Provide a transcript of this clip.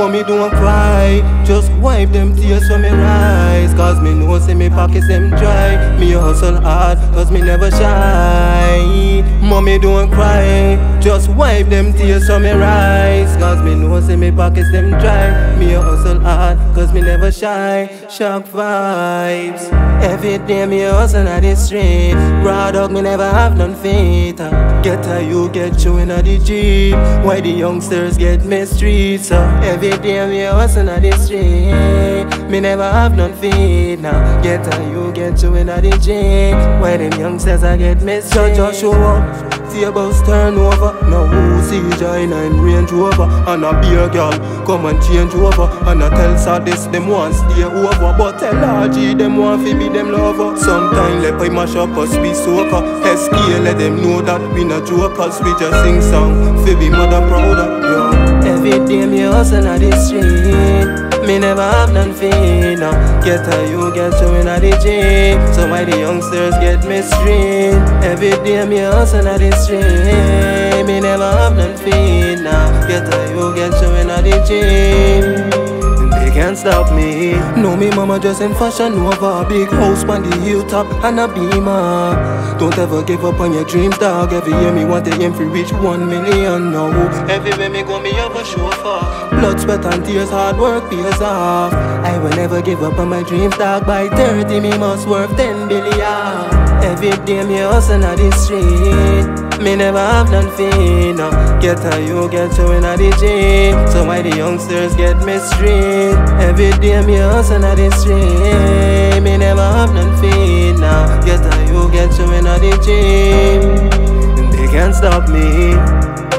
Mommy don't cry, just wipe them tears from me eyes. Cause me know say me pockets them dry. Me hustle hard, cause me never shy. Mommy don't cry, just wipe them tears from me eyes. Cause me know say me pockets them dry. Me hustle hard, cause me never shy. Shaqvibez. Every day me hustle at the street. Raw dog me never have none faith. Ah, get a you get you in the jeep. Why the youngsters get me streets? So Every day me hustle at the street Me never have none faith now Get a you get you in the jeep Why them youngsters I get me streets Just show up See a bus turn over. Now who see join and Range Rover? And a beer girl come and change over. And I tell Sadis them want stay over. But tell RG them want fi be them lover. Sometime let I mash up us be soaker SK let them know that we not jokers We just sing song fi be mother prouder yeah. Every day me hustle on the street me never have none fear now Get a you get you in the gym. So why the youngsters get me straight Every day me hustle on the street Me never have none fear now Get a you get you in the gym can't stop me. Know me mama just in fashion over a big house on the hilltop and a beamer. Don't ever give up on your dreams, dog. Every year me want to aim for reach one million now. Everywhere me go, me have a chauffeur. Blood, sweat and tears, hard work pays off. I will never give up on my dreams, dog. By 30 me must worth 10 billion. Every day me hustle on the street. Me never have none fear no. Get how you get you in the gym So why the youngsters get me straight Every day me hustle on the street Me never have none fear no. Get how you get you in the gym They can't stop me